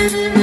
Thank you.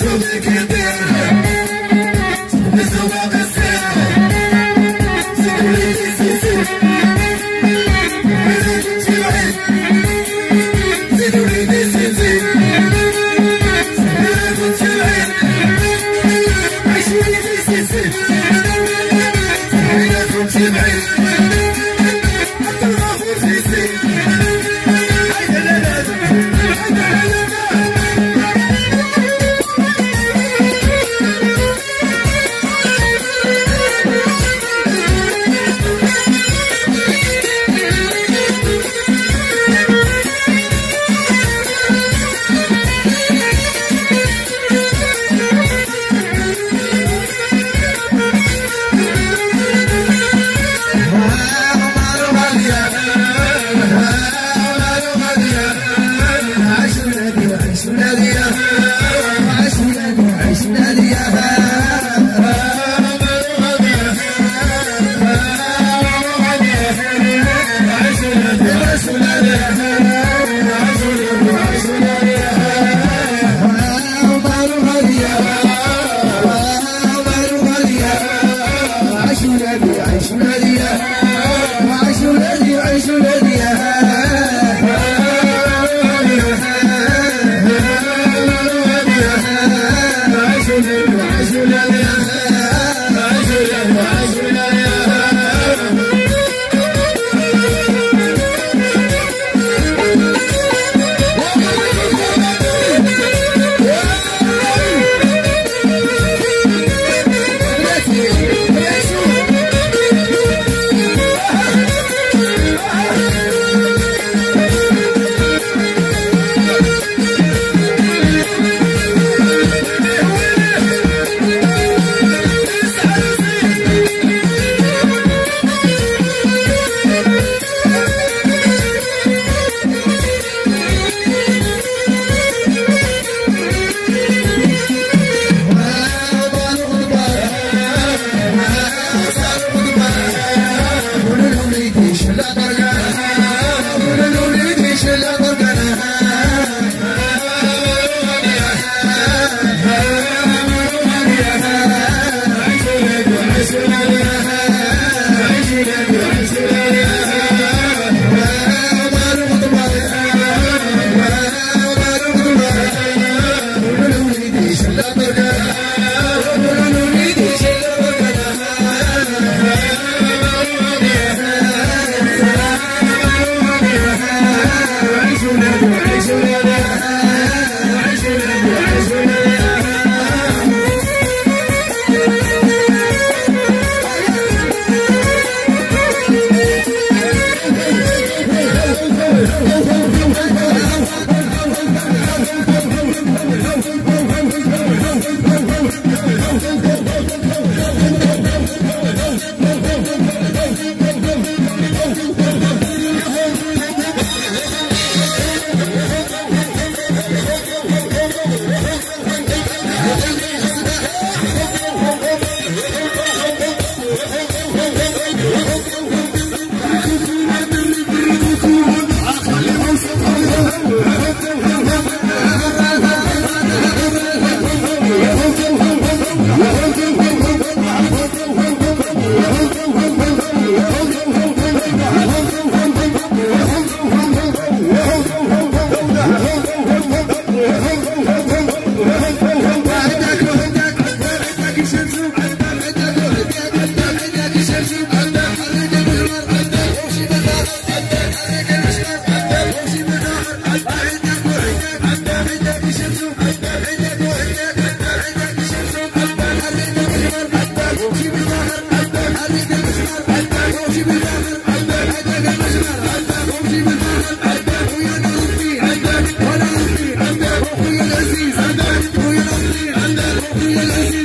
to begin. Thank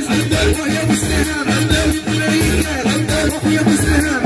I'm there, I'm there, I'm I'm there, I'm there, I'm